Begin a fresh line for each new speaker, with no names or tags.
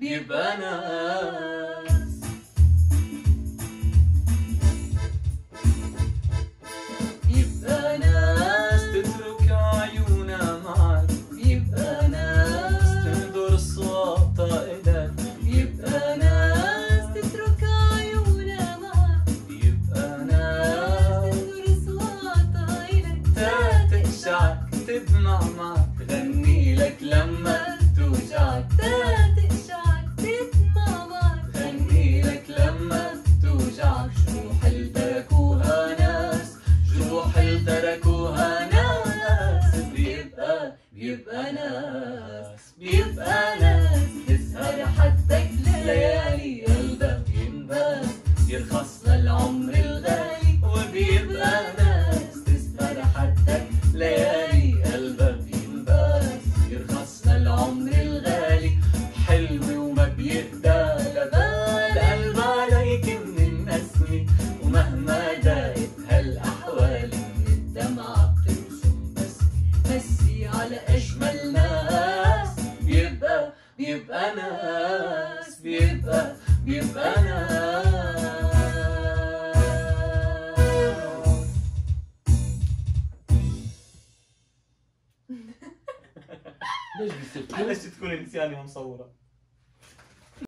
بيبقى ناس بيبقى ناس
تترك عيونها معك
بيبقى ناس
تنظر صوتها إلك
بيبقى ناس تترك عيونها معك
يبقى
ناس تنظر صوتها إلك
تتشعك تدمع معك
غني لك لما تركوها ناس بيبقى بيبقى ناس بيبقى ناس. تسهر حدك ليالي قلبك ينبات يرخص أجمل ناس بيبقى بيبقى ناس بيبقى بيبقى ناس.
ليش تكون نسياني مصورة؟